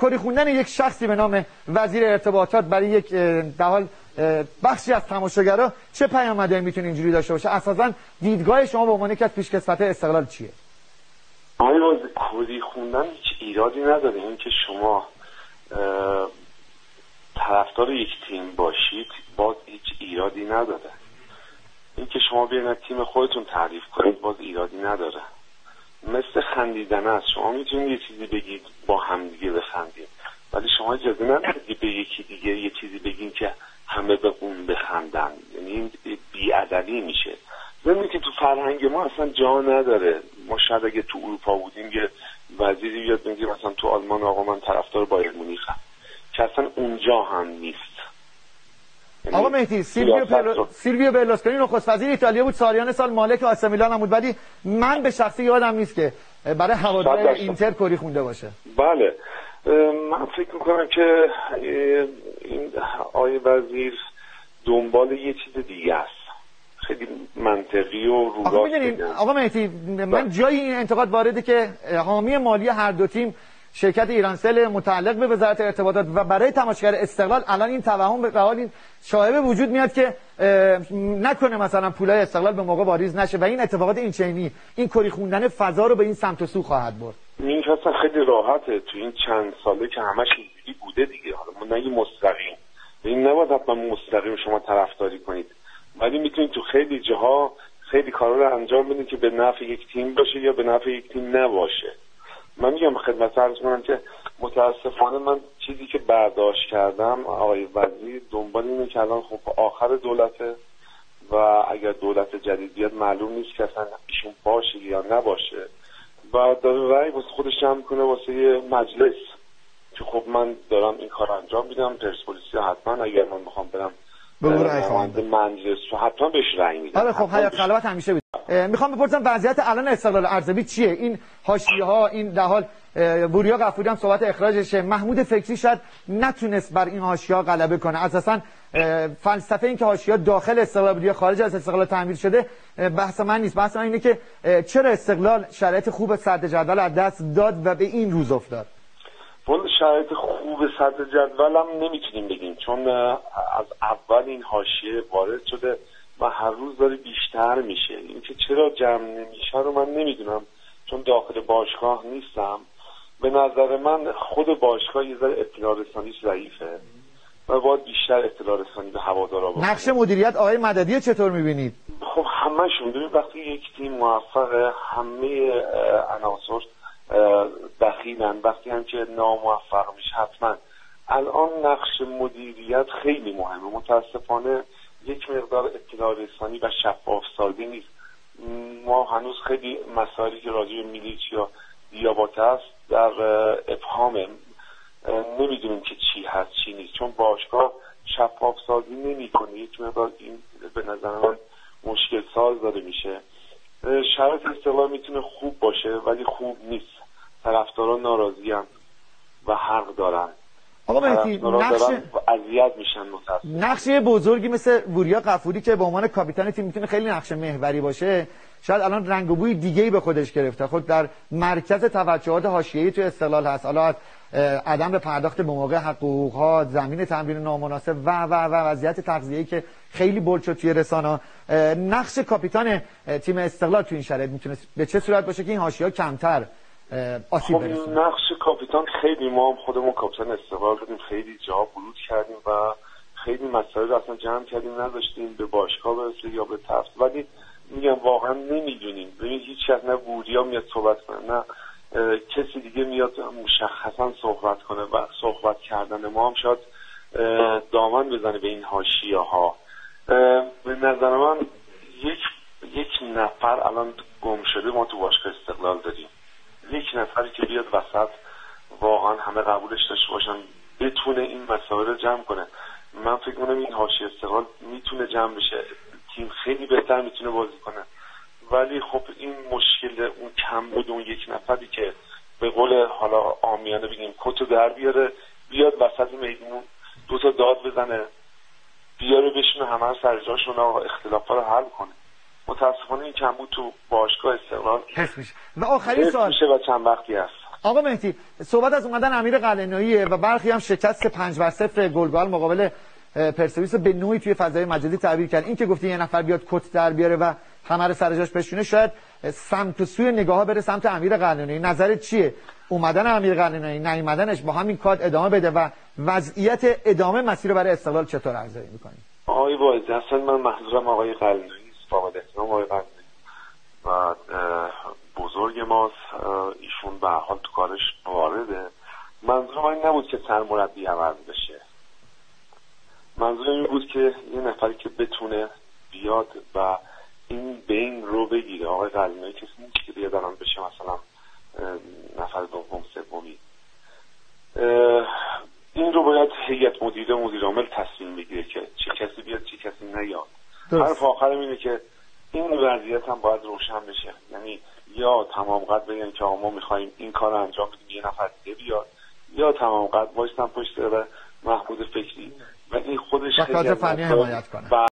کری خوندن یک شخصی به نام وزیر ارتباطات برای یک در حال بخشی از تماشاگرها چه پیامدی می‌تونه اینجوری داشته باشه؟ اساسا دیدگاه شما به عنوان یک از پیشکسوت استقلال چیه؟ آیا کری خوندن هیچ ایرادی نداره. اینکه شما طرفدار یک تیم باشید باز هیچ ایرادی نداره. اینکه شما بیاین تیم خودتون تعریف کنید باز ایرادی نداره. خندیدن است. شما می‌تونید یه چیزی بگید با همدیگه بخندید ولی شما اجازه ندارید به یکی دیگه یه چیزی بگین که همه به اون بخندن. یعنی این بیادبی میشه. ضمن اینکه تو فرهنگ ما اصلا جا نداره. ما شاید اگه تو اروپا بودیم یه وزیری بیاد بگه مثلا تو آلمان آقا من طرفدار بایرن مونیخم که اصلا اونجا هم نیست. آقا مهدی سیلویو پلو... سیلویو برلوسکونی نخست وزیر ایتالیا بود سالیان سال مالک آث میلان هم بود. ولی من به شخصی یادم نیست که برای هوادار اینتر کری خونده باشه. بله. من فکر می‌کنم که این آیه وزیر دنبال یه چیز دیگه است. خیلی منطقی و رو آقا مهدی من بله. جایی این انتقاد وارده که حامی مالی هر دو تیم شرکت ایرانسل متعلق به وزارت ارتباطات و برای تماشاگر استقلال الان این توهم به حال این وجود میاد که نکنه مثلا پولای استقلال به موقع واریز نشه و این اتفاقات این چینی این کری خوندن فضا رو به این سمت و سو خواهد برد. این اصلا خیلی راحته. تو این چند ساله که همش اینجوری بوده دیگه. حالا ما نگی مستقیم. این نباید حتما مستقیم شما طرفداری کنید. ولی می‌تونید تو خیلی جاها خیلی کارا رو انجام بدید که به نفع یک تیم باشه یا به نفع یک تیم نباشه. من میگم خدمت عرض کنم که متاسفانه من چیزی که برداشت کردم آقای وزیر دنبال اینه که الان خب آخر دولته و اگر دولت جدید بیاد معلوم نیست که اصلا ایشون باشه یا نباشه. و داره رأی واسه خودش جمع کنه واسه مجلس که خب من دارم این کار انجام میدم پرسپولیسی حتما اگر من بخوام برم به مجلس حتما بهش رأی میدم. آره خب حیات خلوت همیشه می‌خوام بپرسم وضعیت الان استقلال ارزبی چیه؟ این حاشیه ها این در حال بوریا غفوری هم صحبت اخراجشه. محمود فکری شاید نتونست بر این حاشیه ها غلبه کنه. اساسا فلسفه این که حاشیه داخل استقلال بود خارج از استقلال تعمیر شده بحث من نیست. بحث من اینه که چرا استقلال شرایط خوب صدر جدول از دست داد و به این روز افتاد؟ والا شرایط خوب صدر جدول هم نمی‌تونیم بگیم چون از اول این حاشیه وارد شده. و هر روز داره بیشتر میشه. اینکه چرا جمع نمیشه رو من نمی‌دونم. چون داخل باشگاه نیستم. به نظر من خود باشگاه یه ذره اطلاع رسانیش ضعیفه. و باید بیشتر اطلاع رسانی به هوادارا باشه نقش مدیریت آقای مددی چطور می‌بینید؟ خب همشون ببین وقتی یک تیم موفق همه عناصر دخیلن. وقتی هم که ناموفق میشه حتما. الان نقش مدیریت خیلی مهمه. متاسفانه یک مقدار اطلاع رسانی و شفاف سازی نیست. ما هنوز خیلی مسائلی که راجع میلیچ یا دیابات است در ابهام نمی‌دونیم که چی هست چی نیست. چون باشگاه شفاف سازی نمی‌کنه. یک مقدار این به نظر من مشکل ساز داره میشه. شرط استقلال می‌تونه خوب باشه ولی خوب نیست. طرفداران ناراضی و حق دارن آقا مهدی نقش اذیت میشن نقش بزرگی مثل وریا قفوری که به عنوان کاپیتان تیم می‌تونه خیلی نقش محوری باشه شاید الان رنگ و بوی دیگه ای به خودش گرفته. خود در مرکز توجهات حاشیه‌ای تو استقلال هست. حالا عدم به پرداخت به موقع حقوق ها زمین تمرین نامناسب و و و وضعیت تغذیه‌ای که خیلی بولد شد توی رسانه نقش کاپیتان تیم استقلال تو این شرایط می‌تونه به چه صورت باشه که این حاشیه‌ها کمتر آسیب خب نقش کاپیتان خیلی ما هم خودمون کاپیتان استقلال بودیم خیلی جا ورود کردیم و خیلی مسائل رو اصلا جمع کردیم نداشتیم به باشگاه برسه یا به تفت. ولی میگم واقعا نمی‌دونیم. ببین هیچ کس نه بوریا میاد صحبت کنه نه کسی دیگه میاد مشخصا صحبت کنه و صحبت کردن ما هم شاید دامن بزنه به این حاشیه ها به نظر من یک یک نفر الان گم شده ما تو باشگاه استقلال داریم. یک نفری که بیاد وسط واقعا همه قبولش داشته باشن بتونه این مسائل رو جمع کنه. من فکر کنم این حاشیه استقلال می‌تونه جمع بشه. تیم خیلی بهتر می‌تونه بازی کنه. ولی خب این مشکل اون کم بود اون یک نفری که به قول حالا آمیانه بگیم کتو در بیاره بیاد وسط میدون دو تا داد بزنه بیاره بشینه همه سر جاشون و اختلافا رو حل کنه. متاسفانه این کم بود تو باشگاه استقلال حس میشه. و آخرین سوال. میشه و چند وقتی هست آقا مهدی صحبت از اومدن امیر قلعه‌نویی و برخی هم شکست پنج بر صفر گلگال مقابل پرسپولیس به نوعی توی فضای مجازی تعبیر کرد. این که گفتی یه نفر بیاد کت در بیاره و همه رو سر جاش بشونه شاید سمت و سوی نگاه بره سمت امیر قلعه‌نویی نظرت چیه؟ اومدن امیر قلعه‌نویی نیومدنش با همین کاد ادامه بده و وضعیت ادامه مسیر رو برای استقلال چطور ارزیابی می‌کنی؟ آقای واعظ اصلا من منظورم آقای قلعه‌نویی قابل احترام و بزرگ ماست. ایشون به حال تو کارش وارده. منظورم این نبود که سرمربی عوض بشه. منظورم این بود که یه نفری که بتونه بیاد و این بین رو بگیره. آقای قلعه‌نویی کسی نیست که بیاد الان بشه مثلا نفر دوم سومی. این رو باید هیئت مدیره مدیر عامل تصمیم بگیره که چه کسی بیاد چه کسی نیاد. حرف آخرم اینه که این وضعیت هم باید روشن بشه. یعنی یا تمام قد بگن که ما می‌خوایم این کار انجام بدیم یه نفر دیگه بیاد یا تمام قد وایستن پشت محمود فکری و این خودش فنی حمایت کنه.